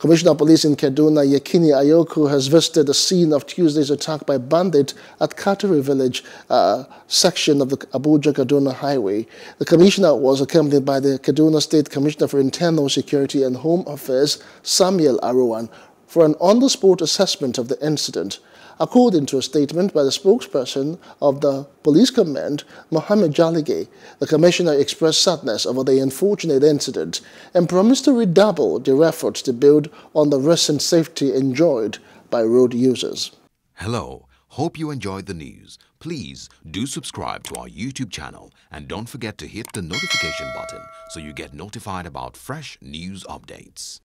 Commissioner of Police in Kaduna, Yekini Ayoku, has visited the scene of Tuesday's attack by bandit at Katari village uh, section of the Abuja-Kaduna highway. The commissioner was accompanied by the Kaduna State Commissioner for Internal Security and Home Affairs, Samuel Aruwan, for an on-the-spot assessment of the incident. According to a statement by the spokesperson of the police command, Mohammed Jalige, the commissioner expressed sadness over the unfortunate incident and promised to redouble their efforts to build on the recent safety enjoyed by road users. Hello, hope you enjoyed the news. Please do subscribe to our YouTube channel and don't forget to hit the notification button so you get notified about fresh news updates.